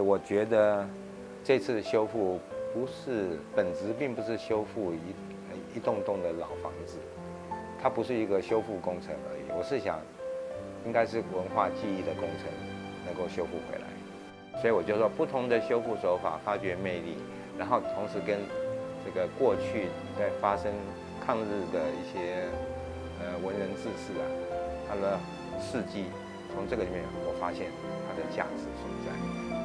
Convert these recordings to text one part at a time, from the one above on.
我觉得这次修复不是本质，并不是修复一一栋栋的老房子，它不是一个修复工程而已。我是想，应该是文化记忆的工程，能够修复回来。所以我就说，不同的修复手法发掘魅力，然后同时跟这个过去在发生抗日的一些呃文人志士啊，他的事迹，从这个里面我发现它的价值所在。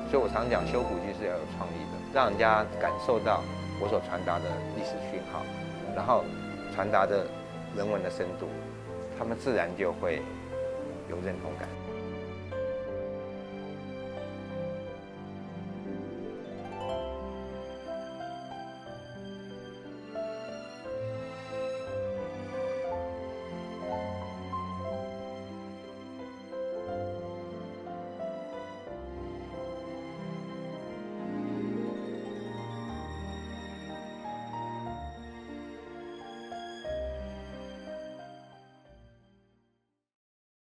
所以我常讲，修古迹是要有创意的，让人家感受到我所传达的历史讯号，然后传达的人文的深度，他们自然就会有认同感。